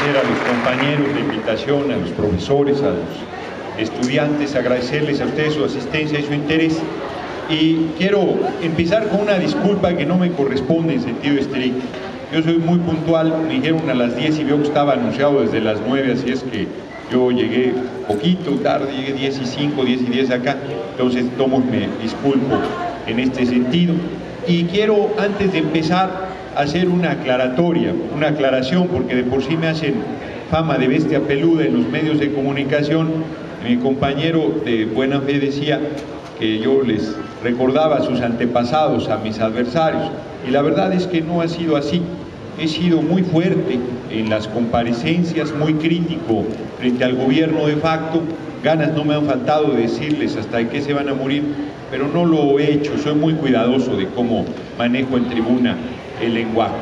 agradecer a los compañeros de invitación, a los profesores, a los estudiantes, agradecerles a ustedes su asistencia y su interés. Y quiero empezar con una disculpa que no me corresponde en sentido estricto. Yo soy muy puntual, me dijeron a las 10 y veo que estaba anunciado desde las 9, así es que yo llegué poquito tarde, llegué 10 y 5, 10 y 10 acá, entonces tomo, me disculpo en este sentido. Y quiero, antes de empezar, hacer una aclaratoria, una aclaración, porque de por sí me hacen fama de bestia peluda en los medios de comunicación. Mi compañero de buena fe decía que yo les recordaba a sus antepasados, a mis adversarios, y la verdad es que no ha sido así. He sido muy fuerte en las comparecencias, muy crítico frente al gobierno de facto. Ganas no me han faltado de decirles hasta qué se van a morir, pero no lo he hecho. Soy muy cuidadoso de cómo manejo en tribuna el lenguaje.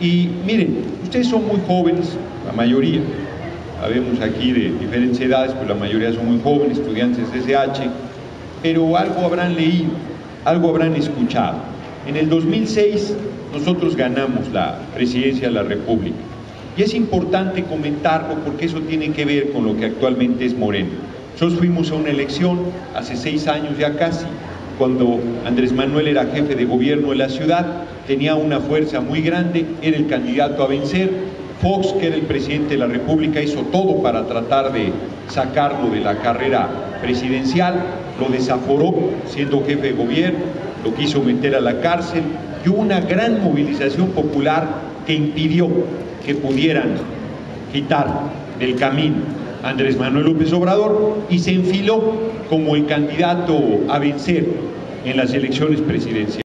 Y miren, ustedes son muy jóvenes, la mayoría, habemos aquí de diferentes edades, pero la mayoría son muy jóvenes, estudiantes de SH, pero algo habrán leído, algo habrán escuchado. En el 2006 nosotros ganamos la presidencia de la República. Y es importante comentarlo porque eso tiene que ver con lo que actualmente es Moreno. Nosotros fuimos a una elección hace seis años ya casi, cuando Andrés Manuel era jefe de gobierno de la ciudad, tenía una fuerza muy grande, era el candidato a vencer. Fox, que era el presidente de la República, hizo todo para tratar de sacarlo de la carrera presidencial, lo desaforó siendo jefe de gobierno, lo quiso meter a la cárcel y hubo una gran movilización popular que impidió que pudieran quitar del camino a Andrés Manuel López Obrador y se enfiló como el candidato a vencer en las elecciones presidenciales.